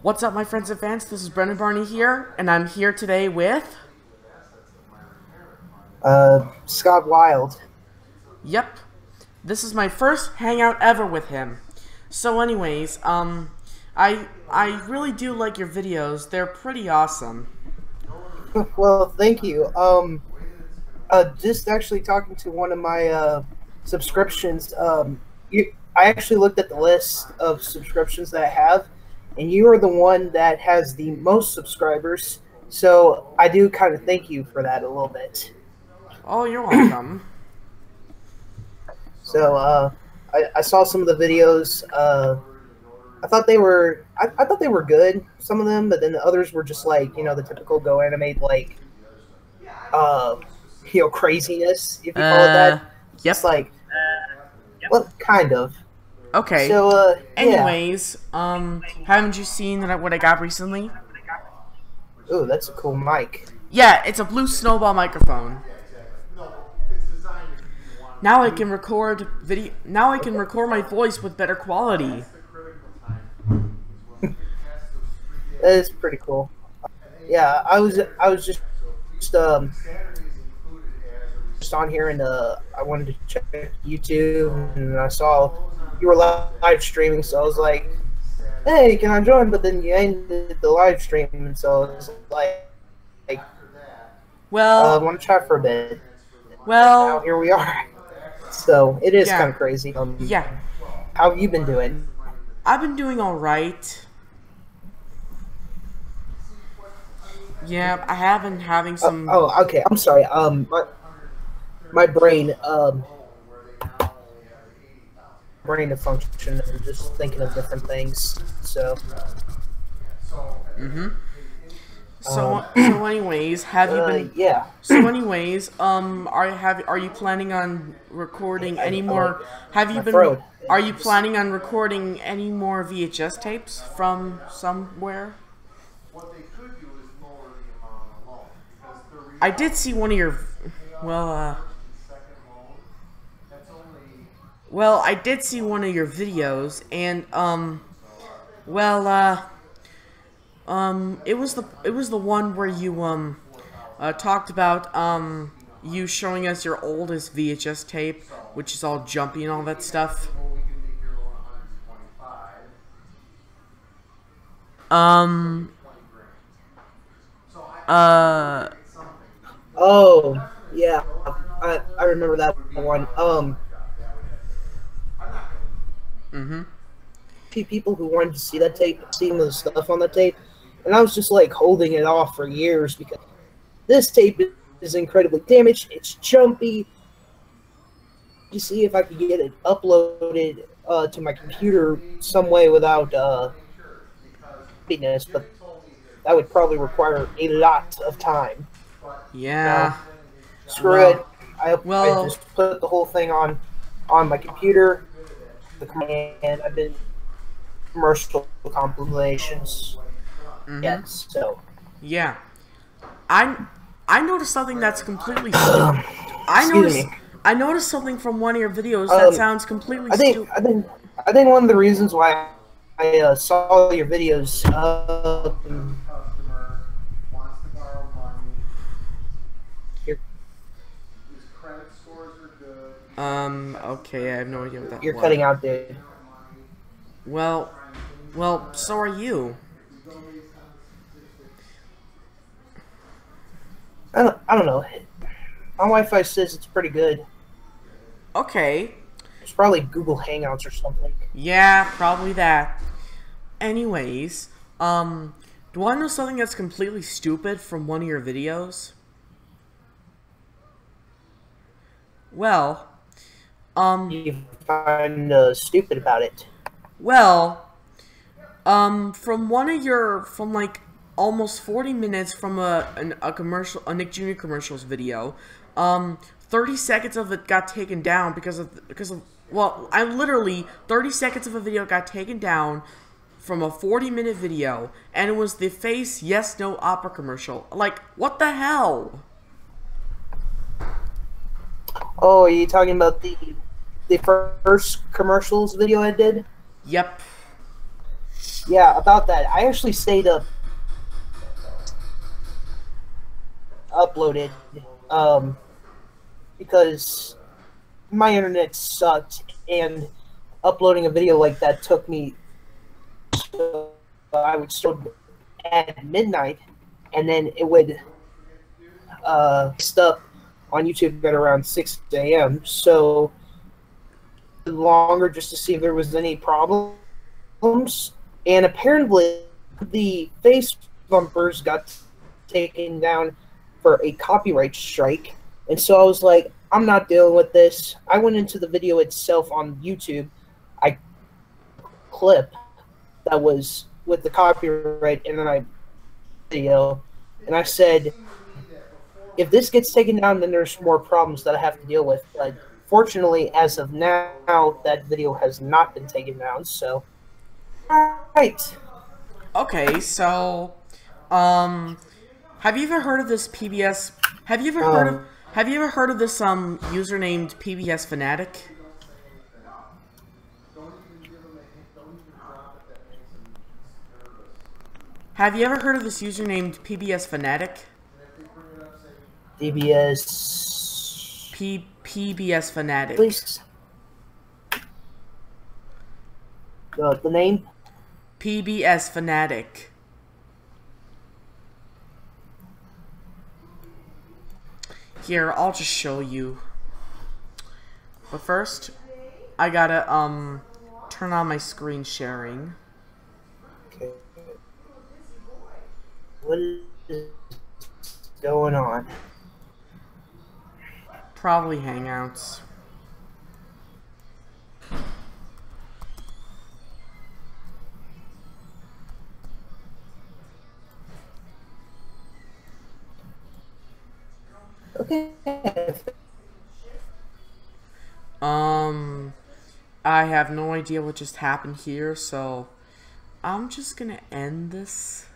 What's up, my friends and fans? This is Brendan Barney here, and I'm here today with. Uh, Scott Wild. Yep, this is my first hangout ever with him. So, anyways, um, I I really do like your videos. They're pretty awesome. well, thank you. Um, uh, just actually talking to one of my uh, subscriptions. Um, you, I actually looked at the list of subscriptions that I have, and you are the one that has the most subscribers. So I do kind of thank you for that a little bit. Oh, you're welcome. so uh, I, I saw some of the videos. Uh, I thought they were I, I thought they were good, some of them, but then the others were just like you know the typical GoAnimate like uh you know craziness if you call it that. Uh, Yep. Like well, kind of. Okay. So uh, yeah. Anyways, um, haven't you seen what I got recently? Ooh, that's a cool mic. Yeah, it's a blue snowball microphone. Now I can record video. Now I can record my voice with better quality. That is pretty cool. Yeah, I was I was just, just um just on here and uh I wanted to check YouTube and I saw you were live streaming, so I was like, "Hey, can I join?" But then you ended the live stream, and so I was like, like Well, uh, I want to try for a bit. Now well, here we are. So it is Yeah. kind of crazy. Um, yeah. How have you been doing? I've been doing all right. Yeah, I have been having some. Oh, okay. I'm sorry. Um, my, my brain, um, brain to function. I'm just thinking of different things. So, Mm-hmm. So, so, anyways, have you uh, been? yeah. So, anyways, um, are have are you planning on recording any more? Have you been? throat. Are you planning on recording any more VHS tapes from somewhere? What they could do is lower the amount of load because the reason I did see one of your. Well, uh. Well, I did see one of your videos, and um, well, uh, um, it was the it was the one where you um, uh, talked about um, you showing us your oldest VHS tape, which is all jumpy and all that stuff. Um. Uh. Oh, yeah. I I remember that one. Um, Mm-hmm. few people who wanted to see that tape, seeing the stuff on the tape, and I was just like holding it off for years because this tape is incredibly damaged. It's jumpy. To see if I could get it uploaded uh, to my computer some way without uh, happiness, but that would probably require a lot of time. Yeah. Screw Well- it. I, well- I just put the whole thing on on my computer. And I've been commercial compilations. Mhm. Yes, so Yeah. I I noticed something that's completely stupid. I Excuse noticed me. I noticed something from one of your videos that Um, sounds completely I think stupid. I think I think one of the reasons why I uh, saw your videos uh, customer wants to borrow money. You're- His credit scores are good. Um, okay, I have no idea what that you're was. cutting out, dude. Well, well, so are you. I don't, I don't know. My Wi-Fi says it's pretty good. Okay. It's probably Google Hangouts or something. Yeah, probably that. Anyways, um, do you want to know something that's completely stupid from one of your videos? Well, um, You find uh, stupid about it. Well, um, from one of your, from like almost 40 minutes from a, an, a commercial, a Nick Jr. commercials video, um, 30 seconds of it got taken down because of, because of, well, I literally, 30 seconds of a video got taken down from a 40 minute video, and it was the Face Yes No Opera commercial. Like, what the hell? Oh, are you talking about the the first commercials video I did? Yep. Yeah, about that. I actually stayed up, uploaded, um, because my internet sucked, and uploading a video like that took me. So I would start at midnight, and then it would uh, stop on YouTube at around 6 a.m. So longer just to see if there was any problems. And apparently, the face bumpers got taken down for a copyright strike. And so I was like, I'm not dealing with this. I went into the video itself on YouTube. I clip that was with the copyright, and then I video, and I said, if this gets taken down, then there's more problems that I have to deal with. But fortunately, as of now, that video has not been taken down. So, all right. Okay, so, um, have you ever heard of this PBS? Have you ever heard of? Um, Have you ever heard of this um user named PBS Fanatic? Have you ever heard of this user named PBS Fanatic? DBS, P PBS Fanatic. please. Uh, the name? PBS Fanatic. Here, I'll just show you. But first, I gotta um turn on my screen sharing. Okay. What is going on? Probably Hangouts. Okay. Um, I have no idea what just happened here, so I'm just gonna end this.